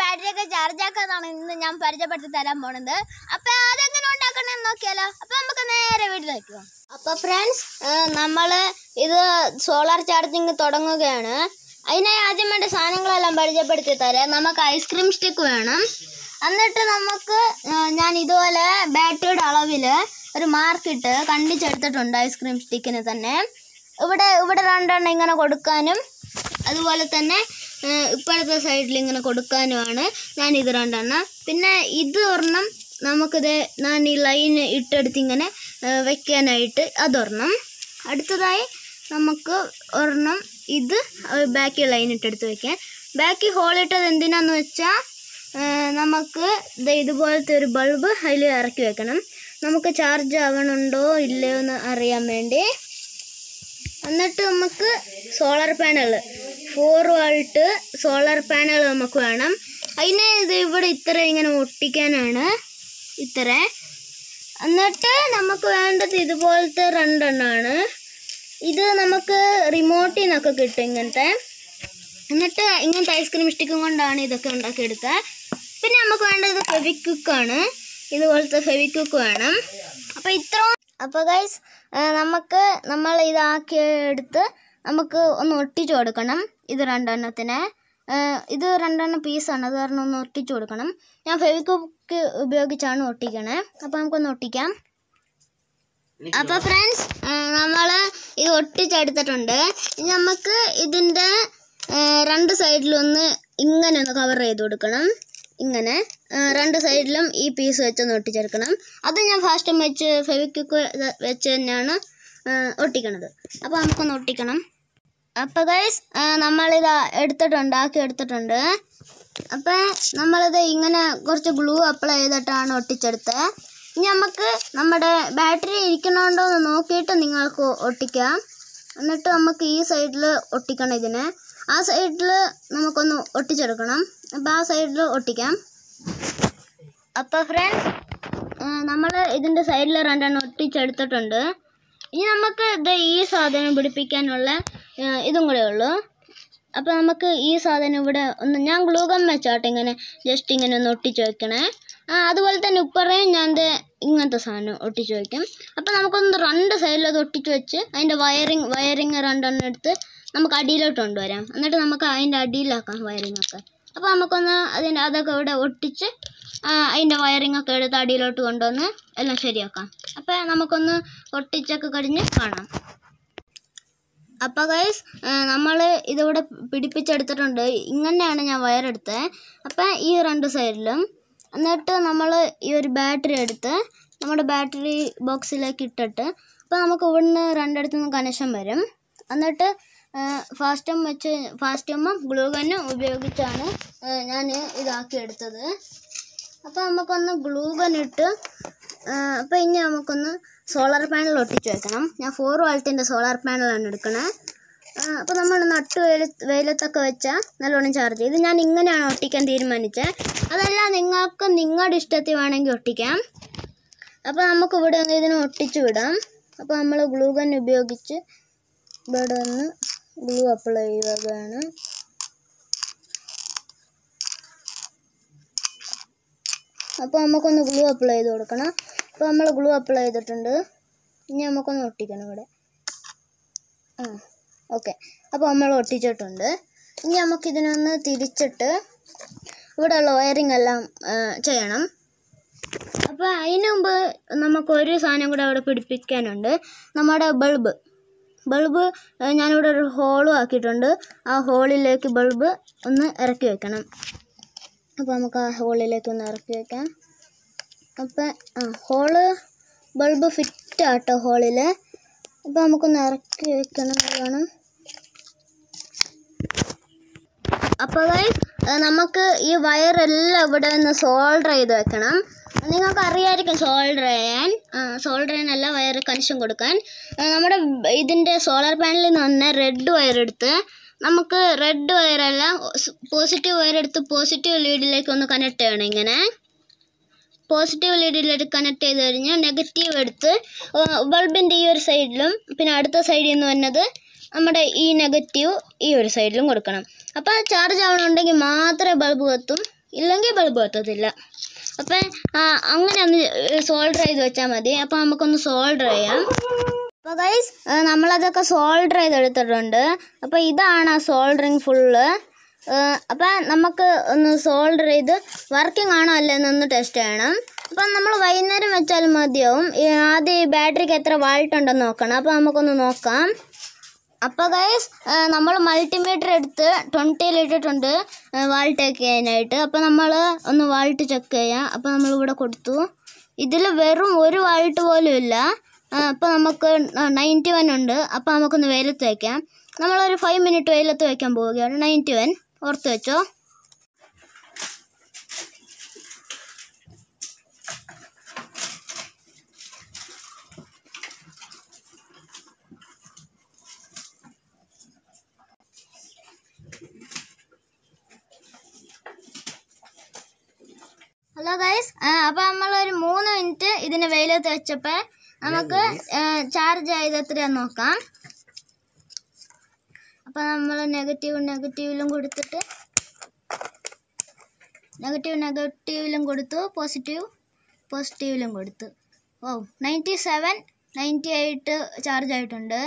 Charge ആക്കാന്നാണ് ഇന്ന് ഞാൻ പരിചയപ്പെടുത്തി തരാൻ പോണത്. അപ്പൊ അതെങ്ങനെ ഉണ്ടാക്കണമെന്ന് നോക്കിയാലോ? അപ്പൊ നമുക്ക് നേരെ വീട്ടിലേക്ക് പോകാം അപ്പൊ ഫ്രണ്ട്സ് നമ്മൾ ഇത് സോളാർ ചാർജിങ് തുടങ്ങുകയാണ്. അതിനായി ആദ്യം വേണ്ട സാധനങ്ങളെല്ലാം പരിചയപ്പെടുത്തി തരാം. നമുക്ക് ഐസ്ക്രീം സ്റ്റിക്ക് വേണം. എന്നിട്ട് നമുക്ക് ഞാൻ ഇതുപോലെ ബാറ്ററിയുടെ അളവിൽ ഒരു മാർക്കിട്ട് കണ്ടിച്ചെടുത്തിട്ടുണ്ട് ഐസ്ക്രീം സ്റ്റിക്കിന് തന്നെ. ഇവിടെ ഇവിടെ രണ്ടെണ്ണം ഇങ്ങനെ കൊടുക്കാനും അതുപോലെ തന്നെ ഇപ്പോഴത്തെ സൈഡിൽ ഇങ്ങനെ കൊടുക്കാനുമാണ് ഞാൻ ഇത് രണ്ടെണ്ണം. പിന്നെ ഇത് ഒരെണ്ണം നമുക്കിത് ഞാൻ ഈ ലൈൻ ഇട്ടെടുത്ത് ഇങ്ങനെ വെക്കാനായിട്ട് അതൊരെണ്ണം. അടുത്തതായി നമുക്ക് ഒരെണ്ണം ഇത് ബാക്കി ലൈൻ ഇട്ടെടുത്ത് വെക്കാൻ. ബാക്കി ഹോൾ ഇട്ടത് എന്തിനാന്ന് വെച്ചാൽ നമുക്ക് ഇതുപോലത്തെ ഒരു ബൾബ് അതിൽ ഇറക്കി വെക്കണം. നമുക്ക് ചാർജ് ആവണുണ്ടോ ഇല്ലയോ എന്ന് അറിയാൻ വേണ്ടി. എന്നിട്ട് നമുക്ക് solar panel four volt solar panel നമുക്ക് വേണം. അതിനെ ഇത് ഇവിടെ ഇത്ര ഇങ്ങനെ ഒട്ടിക്കാനാണ്. ഇത്ര. എന്നിട്ട് നമുക്ക് വേണ്ടത് ഇതുപോലത്തെ രണ്ടെണ്ണമാണ് ഇത് നമുക്ക് റിമോട്ടിൽ നിന്നൊക്കെ കിട്ടും ഇങ്ങനത്തെ. എന്നിട്ട് ഇങ്ങനത്തെ ഐസ്ക്രീം സ്റ്റിക്കും കൊണ്ടാണ് ഇതൊക്കെ ഉണ്ടാക്കിയെടുത്തത് പിന്നെ നമുക്ക് വേണ്ടത് ഫെവിക്വിക്കാണ് ഇതുപോലത്തെ ഫെവിക്വിക്ക് വേണം. അപ്പോൾ ഇത്ര അപ്പോൾ ഗൈസ് നമുക്ക് നമ്മൾ ഇതാക്കി എടുത്ത് നമുക്ക് ഒന്ന് ഒട്ടിച്ചു കൊടുക്കണം. ഇത് രണ്ടെണ്ണത്തിന് ഇത് രണ്ടെണ്ണം പീസാണ്. അത് കാരണം ഒന്ന് ഒട്ടിച്ചു കൊടുക്കണം. ഞാൻ ഫെവിക്കോക്ക് ഉപയോഗിച്ചാണ് ഒട്ടിക്കണേ. അപ്പോൾ നമുക്കൊന്ന് ഒട്ടിക്കാം. അപ്പോൾ ഫ്രണ്ട്സ് നമ്മൾ ഇത് ഒട്ടിച്ചെടുത്തിട്ടുണ്ട്. ഇനി നമുക്ക് ഇതിന്റെ രണ്ട് സൈഡിലൊന്ന് ഇങ്ങനെ ഒന്ന് കവർ ചെയ്ത് കൊടുക്കണം. ഇങ്ങനെ രണ്ട് സൈഡിലും ഈ പീസ് വെച്ചൊന്ന് ഒട്ടിച്ചെടുക്കണം. അത് ഞാൻ ഫാസ്റ്റ് വെച്ച് ഫെവിക്വിക്ക് വെച്ച് തന്നെയാണ് ഒട്ടിക്കണത്. അപ്പോൾ നമുക്കൊന്ന് ഒട്ടിക്കണം. അപ്പോൾ ഗൈസ് നമ്മളിത് എടുത്തിട്ടുണ്ട് ആക്കി എടുത്തിട്ടുണ്ട്. അപ്പൊ നമ്മളിത് ഇങ്ങനെ കുറച്ച് ഗ്ലൂ അപ്ലൈ ചെയ്തിട്ടാണ് ഒട്ടിച്ചെടുത്തത്. ഇനി നമുക്ക് നമ്മുടെ ബാറ്ററി ഇരിക്കണുണ്ടോ എന്ന് നോക്കിയിട്ട് നിങ്ങൾക്ക് ഒട്ടിക്കാം. എന്നിട്ട് നമുക്ക് ഈ സൈഡിൽ ഒട്ടിക്കണം ഇതിനെ. ആ സൈഡിൽ നമുക്കൊന്ന് ഒട്ടിച്ചെടുക്കണം. അപ്പോൾ ആ സൈഡിൽ ഒട്ടിക്കാം. അപ്പോൾ ഫ്രണ്ട്സ് നമ്മൾ ഇതിന്റെ സൈഡിൽ രണ്ടെണ്ണം ഒട്ടിച്ചെടുത്തിട്ടുണ്ട്. ഇനി നമുക്ക് ഇത് ഈ സാധനം പിടിപ്പിക്കാനുള്ള ഇതും കൂടെ ഉള്ളൂ. അപ്പോൾ നമുക്ക് ഈ സാധനം ഇവിടെ ഒന്ന് ഞാൻ ഗ്ലൂഗം വെച്ചാട്ടെ ഇങ്ങനെ ജസ്റ്റ് ഇങ്ങനെ ഒന്ന് ഒട്ടിച്ച് വയ്ക്കണേ അതുപോലെ തന്നെ ഉപ്പറയും ഞാൻ ഇങ്ങനത്തെ സാധനം ഒട്ടിച്ച് വയ്ക്കും അപ്പോൾ നമുക്കൊന്ന് രണ്ട് സൈഡിൽ അത് ഒട്ടിച്ച് വെച്ച് അതിന്റെ വയറിങ് വയറിങ് രണ്ടെണ്ണം എടുത്ത് നമുക്ക് അടിയിലോട്ട് കൊണ്ടുവരാം. എന്നിട്ട് നമുക്ക് അതിന്റെ അടിയിലാക്കാം വയറിങ് ഒക്കെ. അപ്പോൾ നമുക്കൊന്ന് അതിന്റെ അതൊക്കെ ഇവിടെ ഒട്ടിച്ച് അതിന്റെ വയറിങ് ഒക്കെ എടുത്ത് അടിയിലോട്ട് കൊണ്ടുവന്ന് എല്ലാം ശരിയാക്കാം. അപ്പോൾ നമുക്കൊന്ന് ഒട്ടിച്ചൊക്കെ കഴിഞ്ഞ് കാണാം. അപ്പോൾ ഗൈസ് നമ്മൾ ഇതിവിടെ പിടിപ്പിച്ചെടുത്തിട്ടുണ്ട്. ഇങ്ങനെയാണ് ഞാൻ വയറെടുത്തത് അപ്പം ഈ രണ്ട് സൈഡിലും എന്നിട്ട് നമ്മൾ ഈ ഒരു ബാറ്ററി എടുത്ത് നമ്മുടെ ബാറ്ററി ബോക്സിലേക്ക് ഇട്ടിട്ട് അപ്പോൾ നമുക്ക് ഇവിടുന്ന് രണ്ടിടത്തു നിന്ന് കണക്ഷൻ വരും. എന്നിട്ട് ഫാസ്റ്റം വെച്ച് ഫാസ്റ്റമ്മ ഗ്ലൂഗന്നും ഉപയോഗിച്ചാണ് ഞാൻ ഇതാക്കിയെടുത്തത്. അപ്പോൾ നമുക്കൊന്ന് ഗ്ലൂഗൻ ഇട്ട് അപ്പോൾ ഇനി നമുക്കൊന്ന് സോളാർ പാനൽ ഒട്ടിച്ച് വെക്കണം. ഞാൻ ഫോർ വോൾട്ടിന്റെ സോളാർ പാനലാണ് എടുക്കണേ. അപ്പോൾ നമ്മൾ നട്ട് വെയില വെയിലത്തൊക്കെ വെച്ചാൽ നല്ലോണം ചാർജ് ചെയ്യും. ഇത് ഞാൻ ഇങ്ങനെയാണ് ഒട്ടിക്കാൻ തീരുമാനിച്ചത് അതല്ല നിങ്ങൾക്ക് നിങ്ങളുടെ ഇഷ്ടത്തിൽ വേണമെങ്കിൽ ഒട്ടിക്കാം. അപ്പോൾ നമുക്ക് ഇവിടെ ഒന്ന് ഇതിനെ ഒട്ടിച്ച് വിടാം. അപ്പോൾ നമ്മൾ ഗ്ലൂ ഗൺ ഉപയോഗിച്ച് ഇവിടെ ഒന്ന് ഗ്ലൂ അപ്ലൈ ചെയ്യുകയാണ്. അപ്പോൾ നമുക്കൊന്ന് ഗ്ലൂ അപ്ലൈ ചെയ്ത് കൊടുക്കണം. അപ്പോൾ നമ്മൾ ഗ്ലൂ അപ്ലൈ ചെയ്തിട്ടുണ്ട്. ഇനി നമുക്കൊന്ന് ഒട്ടിക്കണം ഇവിടെ. ആ ഓക്കെ അപ്പോൾ നമ്മൾ ഒട്ടിച്ചിട്ടുണ്ട്. ഇനി നമുക്കിതിനൊന്ന് തിരിച്ചിട്ട് ഇവിടെയുള്ള വയറിംഗ് എല്ലാം ചെയ്യണം. അപ്പോൾ അതിന് മുമ്പ് നമുക്ക് ഒരു സാധനം കൂടെ അവിടെ പിടിപ്പിക്കാനുണ്ട്. നമ്മുടെ ബൾബ്. ബൾബ് ഞാനിവിടെ ഒരു ഹോളും ആക്കിയിട്ടുണ്ട്. ആ ഹോളിലേക്ക് ബൾബ് ഒന്ന് ഇറക്കി വെക്കണം. അപ്പോൾ നമുക്ക് ആ ഹോളിലേക്ക് ഒന്ന് ഇറക്കി വെക്കാം. അപ്പം ആ ഹോൾ ബൾബ് ഫിറ്റ് ആട്ടോ ഹോളിൽ അപ്പോൾ നമുക്കൊന്ന് ഇറക്കി വെക്കണം വേണം അപ്പോൾ നമുക്ക് ഈ വയറെല്ലാം ഇവിടെ നിന്ന് സോൾഡർ ചെയ്ത് വെക്കണം. നിങ്ങൾക്ക് അറിയായിരിക്കും സോൾഡർ ചെയ്യാൻ സോൾഡർ ചെയ്യാനല്ല വയർ കണക്ഷൻ കൊടുക്കാൻ നമ്മുടെ ഇതിന്റെ സോളാർ പാനലിൽ നിന്ന് തന്നെ റെഡ് വയർ എടുത്ത് നമുക്ക് റെഡ് വയറല്ല പോസിറ്റീവ് വയർ എടുത്ത് പോസിറ്റീവ് ലീഡിലേക്ക് ഒന്ന് കണക്ട് ചെയ്യണം ഇങ്ങനെ. പോസിറ്റീവ് ലീഡിലേക്ക് കണക്ട് ചെയ്ത് കഴിഞ്ഞ് നെഗറ്റീവ് എടുത്ത് ബൾബിന്റെ ഈ ഒരു സൈഡിലും പിന്നെ അടുത്ത സൈഡിൽ നിന്ന് വന്നത് നമ്മുടെ ഈ നെഗറ്റീവ് ഈ ഒരു സൈഡിലും കൊടുക്കണം. അപ്പോൾ ചാർജ് ആവണമെന്നുണ്ടെങ്കിൽ മാത്രമേ ബൾബ് കത്തും ഇല്ലെങ്കിൽ ബൾബ് കത്തത്തില്ല. അപ്പം അങ്ങനെ ഒന്ന് സോൾഡർ ചെയ്ത് വെച്ചാൽ മതി. അപ്പോൾ നമുക്കൊന്ന് സോൾഡർ ചെയ്യാം. അപ്പോൾ ഗൈസ് നമ്മളതൊക്കെ സോൾഡർ ചെയ്തെടുത്തിട്ടുണ്ട്. അപ്പോൾ ഇതാണ് ആ സോൾഡറിങ് ഫുള്ള് അപ്പം നമുക്ക് ഒന്ന് സോൾഡർ ചെയ്ത് വർക്കിംഗ് ആണോ അല്ലെന്നൊന്ന് ടെസ്റ്റ് ചെയ്യണം. അപ്പം നമ്മൾ വൈകുന്നേരം വെച്ചാൽ മതിയാവും. ആദ്യം ഈ ബാറ്ററിക്ക് എത്ര വാൾട്ട് ഉണ്ടെന്ന് നോക്കണം. അപ്പോൾ നമുക്കൊന്ന് നോക്കാം. അപ്പോൾ ഗൈസ് നമ്മൾ മൾട്ടിമീറ്റർ എടുത്ത് ട്വന്റിയിൽ ഇട്ടിട്ടുണ്ട് വാൾട്ട് ചെക്ക് ചെയ്യാനായിട്ട്. അപ്പോൾ നമ്മൾ ഒന്ന് വാൾട്ട് ചെക്ക് ചെയ്യാം. അപ്പോൾ നമ്മളിവിടെ കൊടുത്തു. ഇതിൽ വെറും ഒരു വാൾട്ട് പോലും ഇല്ല. അപ്പോൾ നമുക്ക് നയന്റി വൺ ഉണ്ട്. അപ്പോൾ നമുക്കൊന്ന് വെയിലത്ത് വയ്ക്കാം നമ്മളൊരു ഫൈവ് മിനിറ്റ് വെയിലത്ത് വയ്ക്കാൻ പോവുകയാണ്. നയന്റി വൺ ഓർത്ത് വെച്ചോ. ഹലോ ഗൈസ് അപ്പോൾ നമ്മളൊരു മൂന്ന് മിനിറ്റ് ഇതിന് വെയിലത്ത് വെച്ചപ്പോൾ നമുക്ക് ചാർജ് ചെയ്ത് എത്രയാ നോക്കാം. അപ്പോൾ നമ്മൾ നെഗറ്റീവ് നെഗറ്റീവിലും കൊടുത്തിട്ട് നെഗറ്റീവ് നെഗറ്റീവിലും കൊടുത്തു. പോസിറ്റീവ് പോസിറ്റീവിലും കൊടുത്തു. ഓ ninety seven ninety eight charge ആയിട്ടുണ്ട്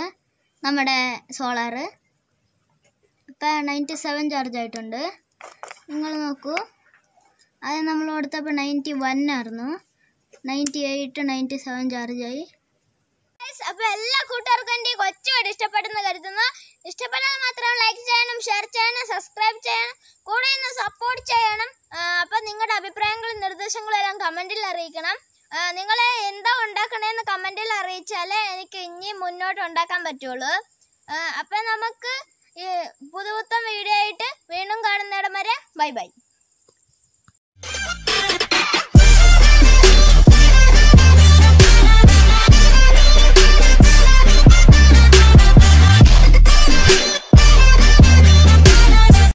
നമ്മുടെ സോളാറ് ഇപ്പം നയന്റി സെവൻ ചാർജ് ആയിട്ടുണ്ട്. നിങ്ങൾ നോക്കൂ. അത് നമ്മൾ കൊടുത്തപ്പോൾ നയന്റി വൺ ആയിരുന്നു. നയന്റി എയ്റ്റ് നയന്റി സെവൻ ചാർജായി അപ്പോൾ എല്ലാ കൂട്ടുകാർക്കും എന്റെ ഈ കൊച്ചു വീഡിയോ ഇഷ്ടപ്പെടുന്ന കരുതുന്നു. ഇഷ്ടപ്പെട്ടാൽ മാത്രം ലൈക്ക് ചെയ്യണം ഷെയർ ചെയ്യണം സബ്സ്ക്രൈബ് ചെയ്യണം കൂടെ ഒന്ന് സപ്പോർട്ട് ചെയ്യണം. അപ്പൊ നിങ്ങളുടെ അഭിപ്രായങ്ങളും നിർദ്ദേശങ്ങളും എല്ലാം കമന്റിൽ അറിയിക്കണം. നിങ്ങൾ എന്താ ഉണ്ടാക്കണേന്ന് കമന്റിൽ അറിയിച്ചാലേ എനിക്ക് ഇനി മുന്നോട്ട് ഉണ്ടാക്കാൻ പറ്റുള്ളൂ. അപ്പൊ നമുക്ക് പുതുപുത്തം വീഡിയോ ആയിട്ട് വീണ്ടും കാണുന്നിടം വരെ ബൈ ബൈ.